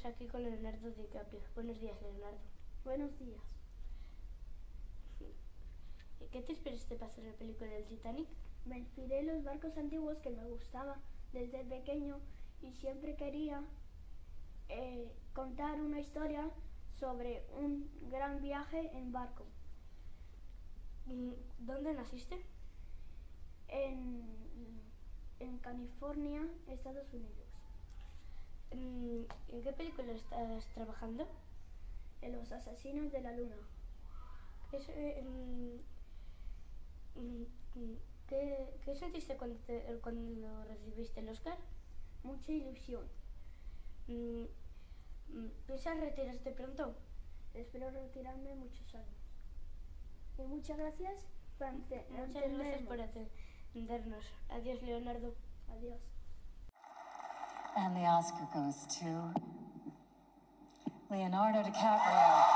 estamos aquí con Leonardo DiCaprio. Buenos días, Leonardo. Buenos días. ¿Qué te inspiraste para hacer la película del Titanic? Me inspiré en los barcos antiguos que me gustaba desde pequeño y siempre quería eh, contar una historia sobre un gran viaje en barco. ¿Dónde naciste? En, en California, Estados Unidos. ¿En qué película estás trabajando? En Los Asesinos de la Luna. Es, eh, mm, mm, ¿qué, qué sentiste cuando, te- cuando recibiste el Oscar? Mucha ilusión. Mm, ¿Piensas retirarte pronto? Espero retirarme muchos años. Y muchas gracias por Muchas gracias por atendernos. Adiós, Leonardo. Adiós. And the Oscar goes to Leonardo DiCaprio.